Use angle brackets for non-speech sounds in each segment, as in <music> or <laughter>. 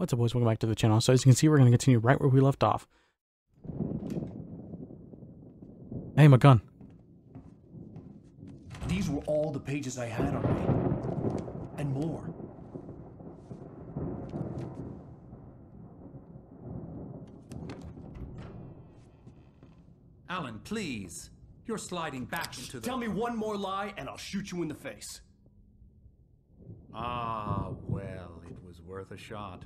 What's up boys, welcome back to the channel. So as you can see, we're going to continue right where we left off. Hey, my gun. These were all the pages I had on me. And more. Alan, please. You're sliding back into the. Tell me one more lie and I'll shoot you in the face. Ah, well, it was worth a shot.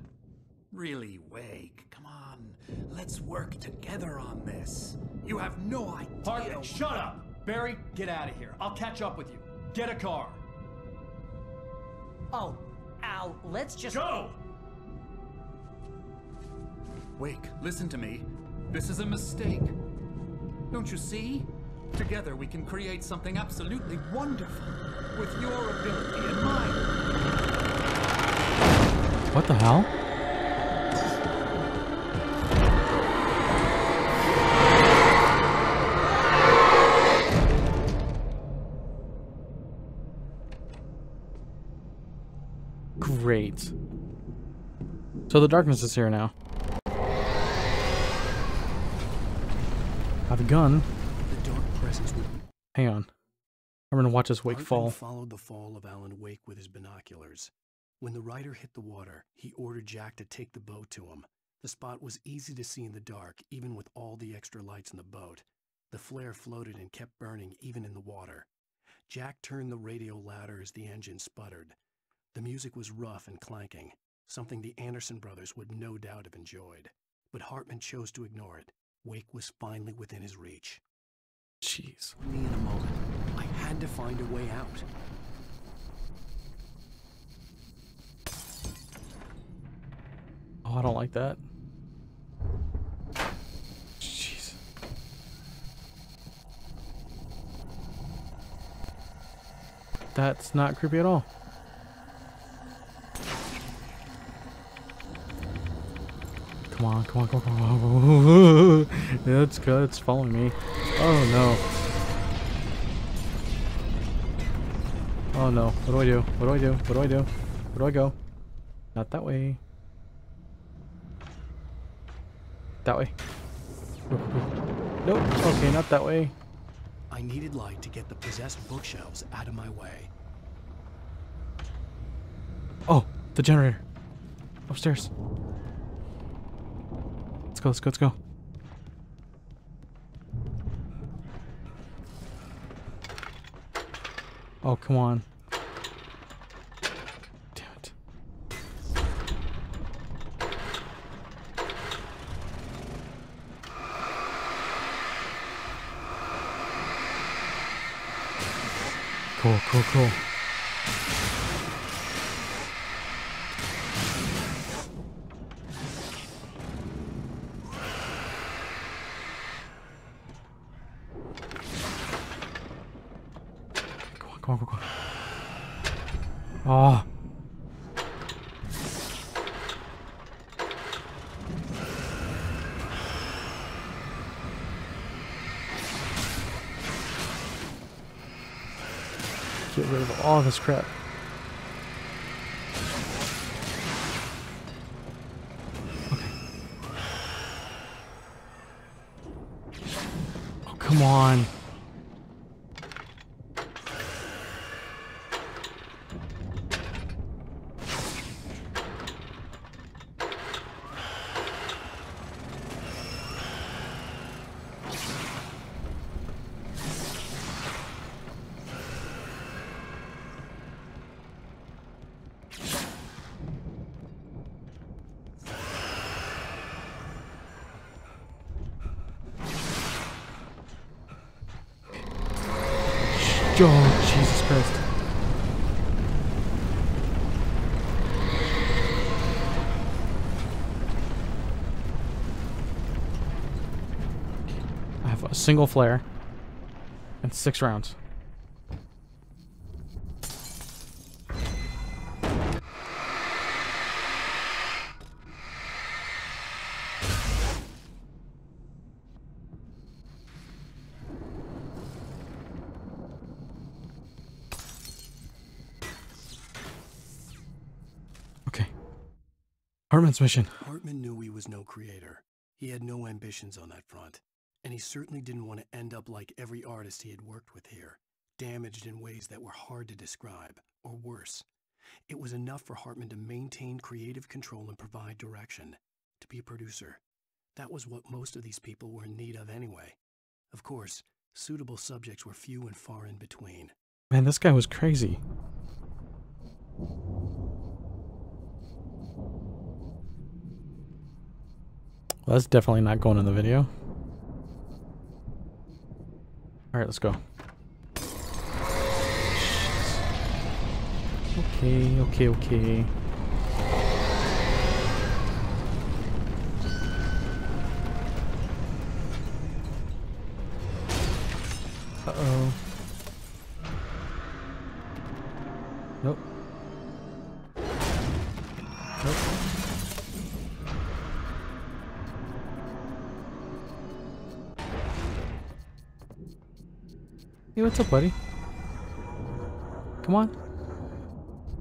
Really, Wake, come on. Let's work together on this. You have no idea. Hartman, shut up! Barry, get out of here. I'll catch up with you. Get a car. Oh, Al, let's just. Go! Wake, listen to me. This is a mistake. Don't you see? Together we can create something absolutely wonderful. With your ability and mine. What the hell? Great. So the darkness is here now. I Have a gun. The dark presence would Hang on. I'm gonna watch this wake Hartman fall. followed the fall of Alan Wake with his binoculars. When the rider hit the water, he ordered Jack to take the boat to him. The spot was easy to see in the dark, even with all the extra lights in the boat. The flare floated and kept burning even in the water. Jack turned the radio louder as the engine sputtered. The music was rough and clanking, something the Anderson brothers would no doubt have enjoyed. But Hartman chose to ignore it. Wake was finally within his reach. Jeez. Me in a moment. I had to find a way out. Oh, I don't like that. Jeez. That's not creepy at all. Come on, come on, come on, come on. <laughs> Yeah, it's good. It's following me. Oh no. Oh no. What do I do? What do I do? What do I do? Where do I go? Not that way. That way. Nope. Okay, not that way. I needed light to get the possessed bookshelves out of my way. Oh, the generator. Upstairs. Go, let's go, let's go. Oh, come on. Damn it. Cool, cool, cool. Get rid of all this crap. Oh, come on. Oh, Jesus Christ. I have a single flare and six rounds. Hartman's mission. Hartman knew he was no creator. He had no ambitions on that front. And he certainly didn't want to end up like every artist he had worked with here, damaged in ways that were hard to describe, or worse. It was enough for Hartman to maintain creative control and provide direction, to be a producer. That was what most of these people were in need of anyway. Of course, suitable subjects were few and far in between. Man, this guy was crazy. Well, that's definitely not going in the video. Alright, let's go. Okay, okay, okay. Hey, what's up, buddy? Come on.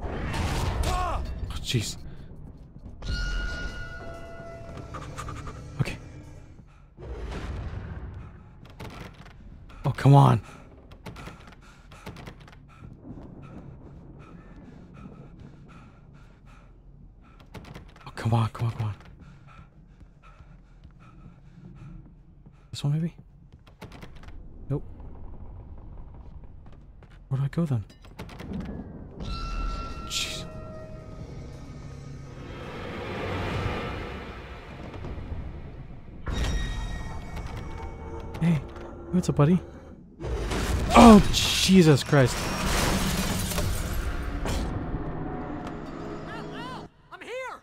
Oh, jeez. Okay. Oh, come on. Oh, come on, come on, come on. This one, maybe? Nope. Where do I go then? Jeez. Hey, what's up, buddy? Oh, Jesus Christ. I'm here!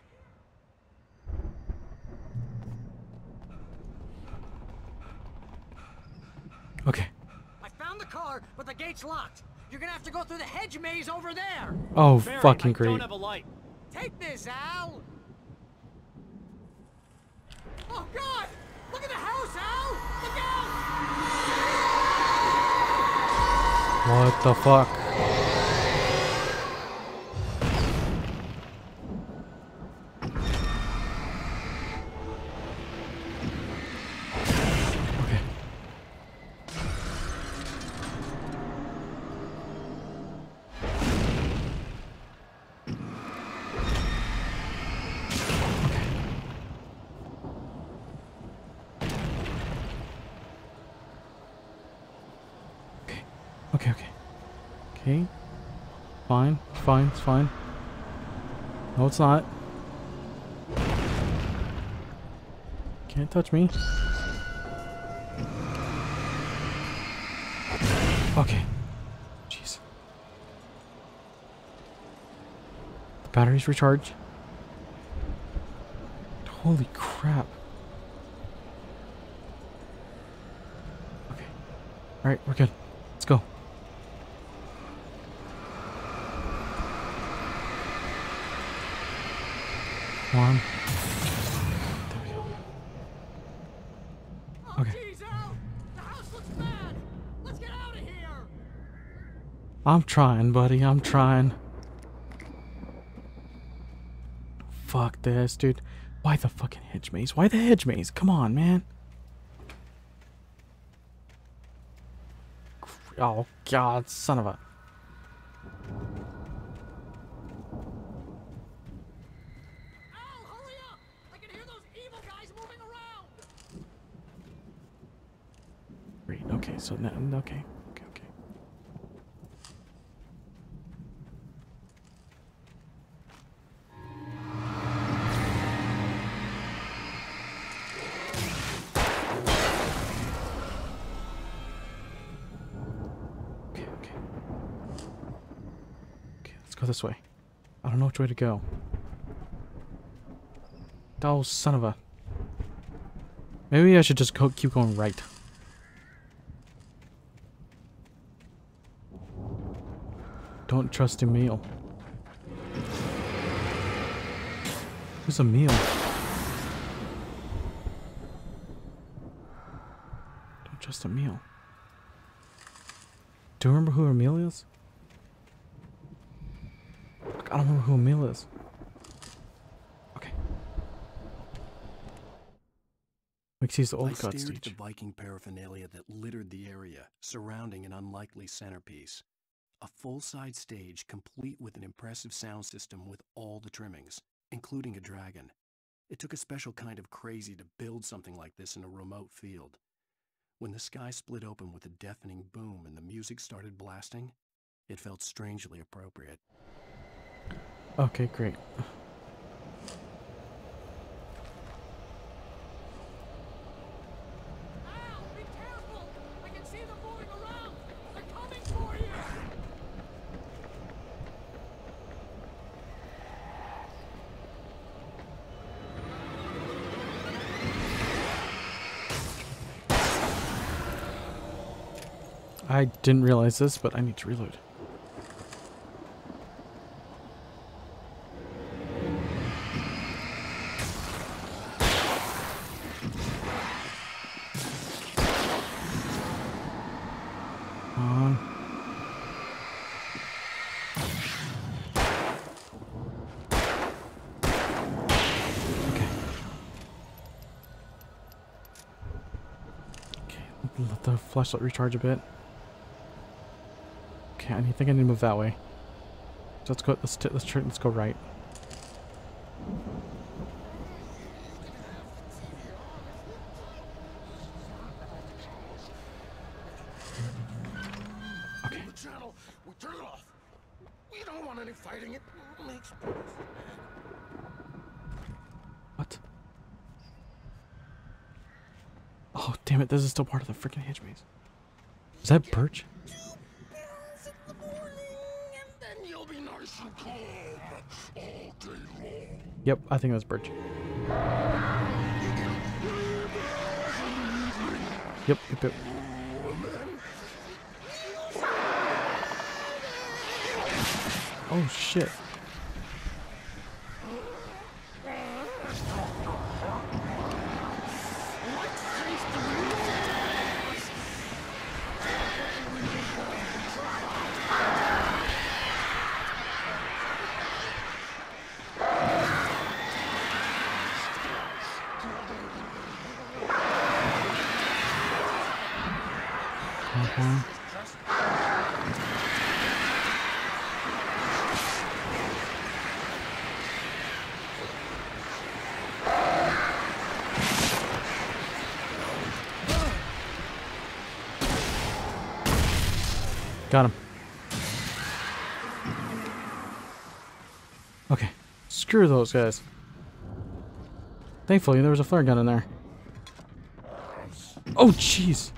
Okay. I found the car, but the gate's locked. You're gonna have to go through the hedge maze over there. Oh, Barry, fucking great. don't have a light. Take this, Al. Oh God! Look at the house, Al! Look out! What the fuck? Okay. Fine, fine, it's fine. No, it's not. Can't touch me. Okay. Jeez. The battery's recharged. Holy crap. Okay. Alright, we're good. Let's go. There we go. Oh, Okay. jeez, Al! The house looks bad. Let's get out of here. I'm trying, buddy. I'm trying. Fuck this, dude. Why the fucking hedge maze? Why the hedge maze? Come on, man. Oh, God. Son of a... Al, hurry up! I can hear those evil guys moving around. Great. Okay, so now... Mm, okay. Okay, okay. Okay, okay. Okay, let's go this way. I don't know which way to go. Oh, son of a... Maybe I should just go, keep going right. don't trust Emil. Who's Emil? Don't trust Emil. Do you remember who Emil is? I don't remember who Emil is. Okay. Like he's the old I stared the Viking paraphernalia that littered the area, surrounding an unlikely centerpiece. A full-size stage complete with an impressive sound system with all the trimmings, including a dragon. It took a special kind of crazy to build something like this in a remote field. When the sky split open with a deafening boom and the music started blasting, it felt strangely appropriate. Okay, great. Al, be careful! I can see them moving around! They're coming for you! I didn't realize this, but I need to reload. Flashlight recharge a bit. Okay, I think I need to move that way. So let's go. Let's let's try, let's go right. Okay. The channel. We turn it off. We don't want any fighting. It makes. What? Oh damn it! This is still part of the freaking hedge maze. Is that birch? Yep, I think that's birch. Yep, yep, yep. Oh shit. Got him. Okay. Screw those guys. Thankfully, there was a flare gun in there. Oh, jeez.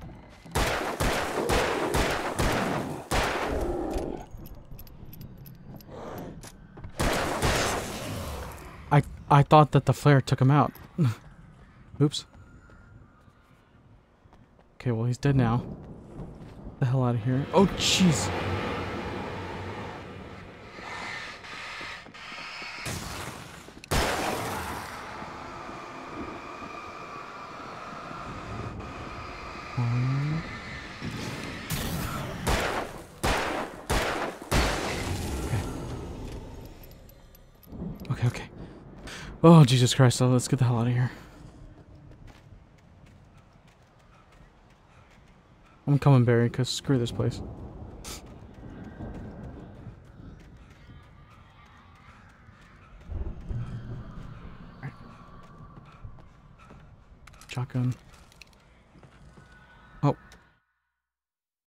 I I thought that the flare took him out. <laughs> Oops. Okay, well he's dead now. The hell out of here. Oh jeez. Okay, okay. Oh, Jesus Christ. Let's get the hell out of here. I'm coming, Barry, because screw this place. Shotgun. Oh.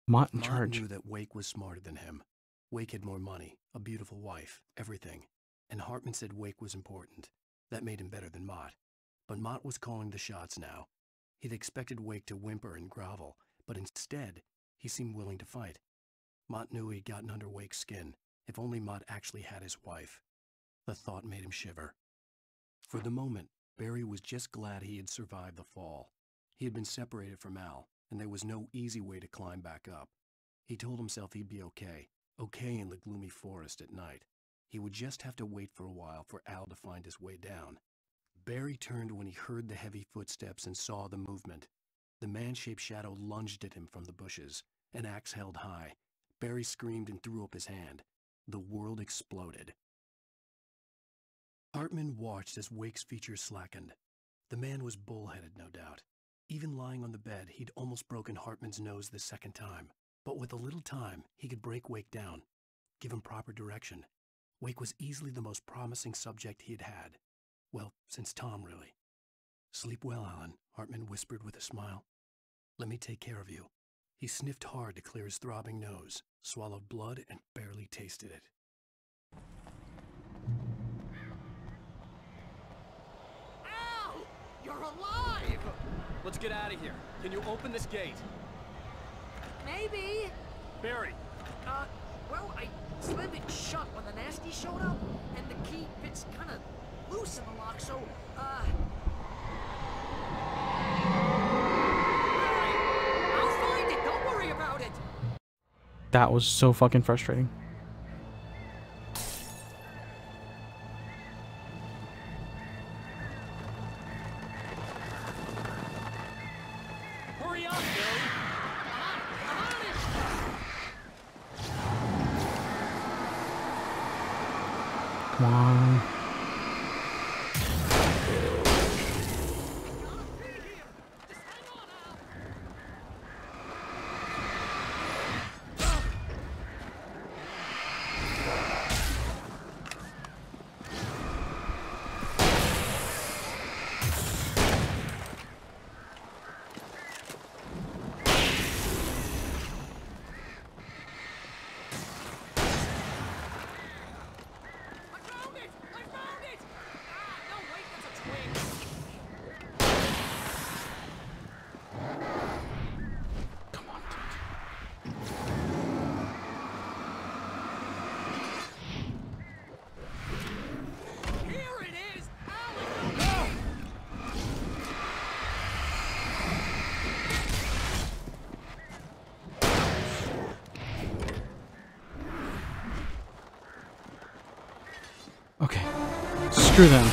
Mott in charge. knew that Wake was smarter than him. Wake had more money, a beautiful wife, everything. And Hartman said Wake was important. That made him better than Mott. But Mott was calling the shots now. He'd expected Wake to whimper and grovel, but instead, he seemed willing to fight. Mott knew he'd gotten under Wake's skin. If only Mott actually had his wife. The thought made him shiver. For the moment, Barry was just glad he had survived the fall. He had been separated from Al, and there was no easy way to climb back up. He told himself he'd be okay, okay in the gloomy forest at night. He would just have to wait for a while for Al to find his way down. Barry turned when he heard the heavy footsteps and saw the movement. The man-shaped shadow lunged at him from the bushes, an axe held high. Barry screamed and threw up his hand. The world exploded. Hartman watched as Wake's features slackened. The man was bullheaded, no doubt. Even lying on the bed, he'd almost broken Hartman's nose the second time. But with a little time, he could break Wake down, give him proper direction. Wake was easily the most promising subject he had had. Well, since Tom, really. Sleep well, Alan, Hartman whispered with a smile. Let me take care of you. He sniffed hard to clear his throbbing nose, swallowed blood, and barely tasted it. Al! You're alive! Let's get out of here. Can you open this gate? Maybe. Barry, Uh, well, I slammed it shut when the nasty showed up, and the key fits kind of loose in the lock, so, uh... Alright, I'll find it, don't worry about it! That was so fucking frustrating. Screw them.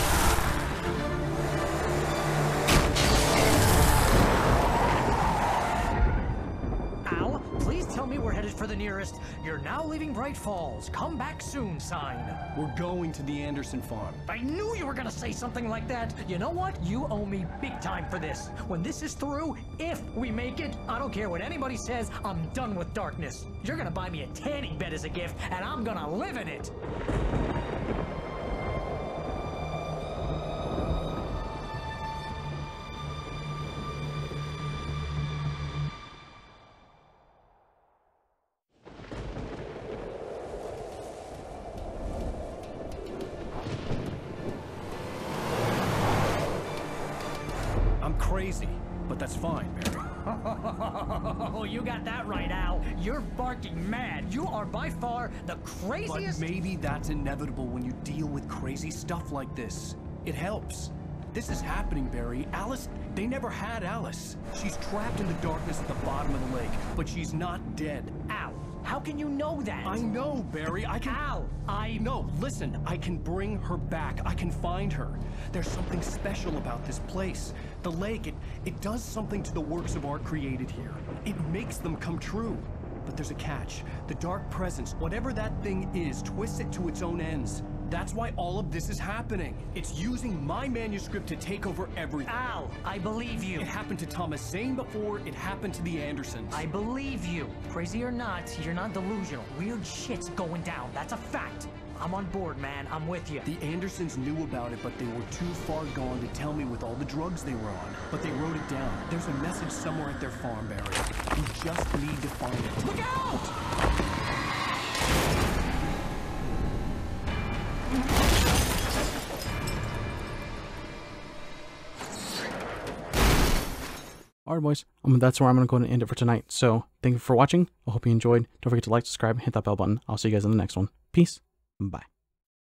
Al, please tell me we're headed for the nearest You're now leaving Bright Falls. Come back soon sign. We're going to the Anderson farm. I knew you were gonna say something like that. You know what? You owe me big time for this. When this is through, if we make it, I don't care what anybody says, I'm done with darkness. You're gonna buy me a tanning bed as a gift, and I'm gonna live in it. Maybe that's inevitable when you deal with crazy stuff like this. It helps. This is happening, Barry. Alice, they never had Alice. She's trapped in the darkness at the bottom of the lake, but she's not dead. Al, how can you know that? I know, Barry. I can. Al, I No, listen, I can bring her back. I can find her. There's something special about this place. The lake, it, it does something to the works of art created here. It makes them come true. But there's a catch. The dark presence, whatever that thing is, twists it to its own ends. That's why all of this is happening. It's using my manuscript to take over everything. Al, I believe you. It happened to Thomas Zane before, it happened to the Andersons. I believe you. Crazy or not, you're not delusional. Weird shit's going down. That's a fact. I'm on board, man. I'm with you. The Andersons knew about it, but they were too far gone to tell me with all the drugs they were on. But they wrote it down. There's a message somewhere at their farm, Barry. We just need to find it. Look out! Alright, boys. Um, that's where I'm going to go and end it for tonight. So, thank you for watching. I hope you enjoyed. Don't forget to like, subscribe, hit that bell button. I'll see you guys in the next one. Peace. Bye.